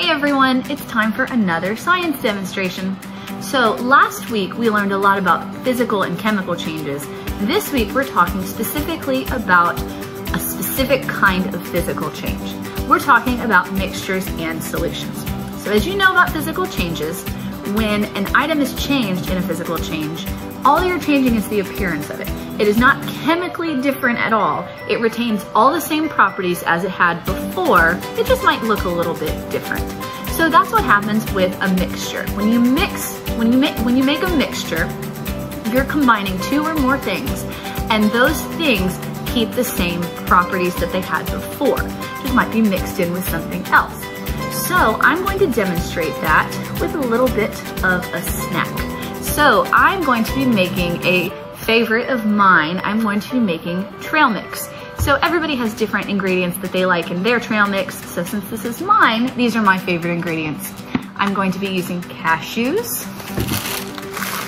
Hey everyone, it's time for another science demonstration. So last week we learned a lot about physical and chemical changes. This week we're talking specifically about a specific kind of physical change. We're talking about mixtures and solutions. So as you know about physical changes, when an item is changed in a physical change, all you're changing is the appearance of it. It is not chemically different at all. It retains all the same properties as it had before. It just might look a little bit different. So that's what happens with a mixture. When you mix, when you make, when you make a mixture, you're combining two or more things, and those things keep the same properties that they had before. Just might be mixed in with something else. So I'm going to demonstrate that with a little bit of a snack. So I'm going to be making a favorite of mine, I'm going to be making trail mix. So everybody has different ingredients that they like in their trail mix. So since this is mine, these are my favorite ingredients. I'm going to be using cashews,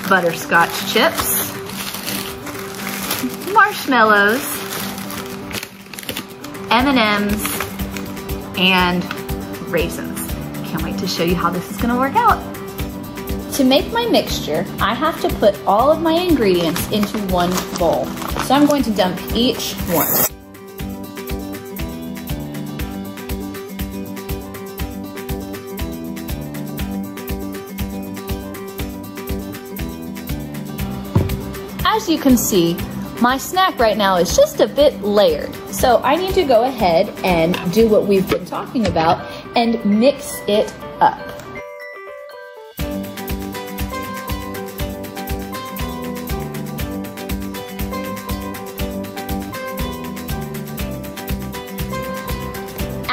butterscotch chips, marshmallows, M&Ms, and raisins. Can't wait to show you how this is gonna work out. To make my mixture, I have to put all of my ingredients into one bowl. So I'm going to dump each one. As you can see, my snack right now is just a bit layered. So I need to go ahead and do what we've been talking about and mix it up.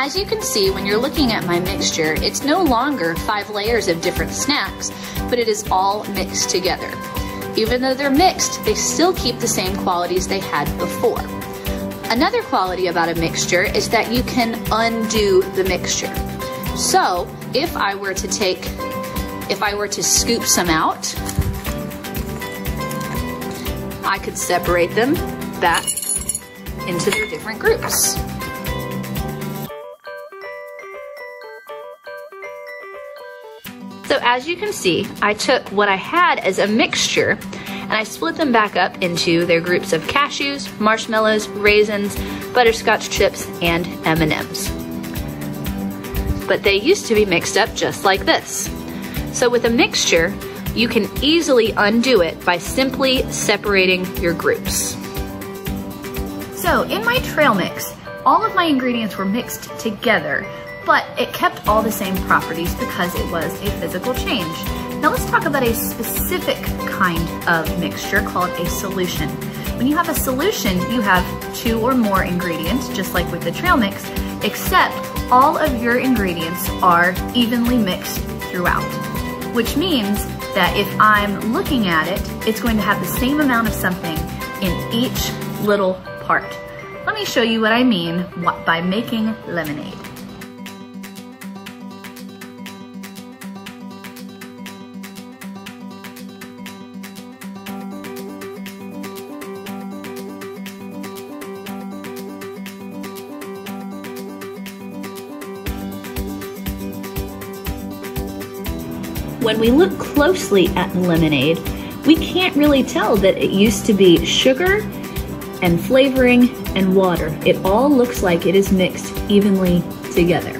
As you can see when you're looking at my mixture, it's no longer five layers of different snacks, but it is all mixed together. Even though they're mixed, they still keep the same qualities they had before. Another quality about a mixture is that you can undo the mixture. So if I were to take, if I were to scoop some out, I could separate them back into their different groups. So as you can see, I took what I had as a mixture and I split them back up into their groups of cashews, marshmallows, raisins, butterscotch chips, and M&Ms. But they used to be mixed up just like this. So with a mixture, you can easily undo it by simply separating your groups. So in my trail mix, all of my ingredients were mixed together but it kept all the same properties because it was a physical change. Now let's talk about a specific kind of mixture called a solution. When you have a solution, you have two or more ingredients, just like with the trail mix, except all of your ingredients are evenly mixed throughout, which means that if I'm looking at it, it's going to have the same amount of something in each little part. Let me show you what I mean by making lemonade. When we look closely at the lemonade, we can't really tell that it used to be sugar and flavoring and water. It all looks like it is mixed evenly together.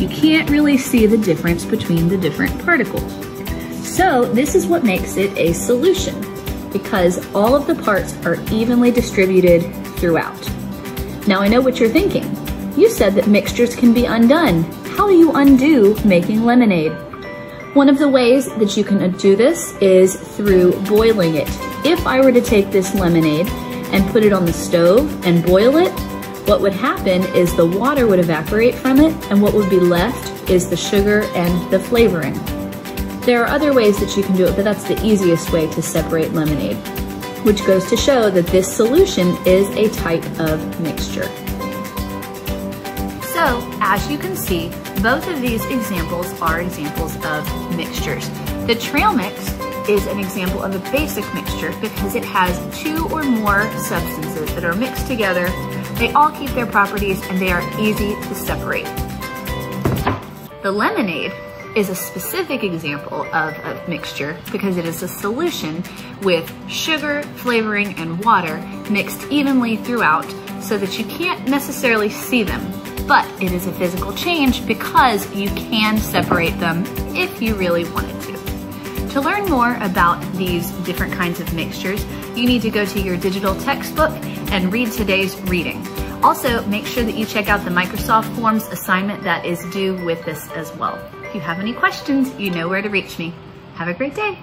You can't really see the difference between the different particles. So this is what makes it a solution because all of the parts are evenly distributed throughout. Now I know what you're thinking. You said that mixtures can be undone. How do you undo making lemonade? One of the ways that you can do this is through boiling it. If I were to take this lemonade and put it on the stove and boil it, what would happen is the water would evaporate from it and what would be left is the sugar and the flavoring. There are other ways that you can do it, but that's the easiest way to separate lemonade, which goes to show that this solution is a type of mixture. So, as you can see, both of these examples are examples of mixtures. The trail mix is an example of a basic mixture because it has two or more substances that are mixed together. They all keep their properties and they are easy to separate. The lemonade is a specific example of a mixture because it is a solution with sugar, flavoring, and water mixed evenly throughout so that you can't necessarily see them. But it is a physical change because you can separate them if you really wanted to. To learn more about these different kinds of mixtures, you need to go to your digital textbook and read today's reading. Also, make sure that you check out the Microsoft Forms assignment that is due with this as well. If you have any questions, you know where to reach me. Have a great day.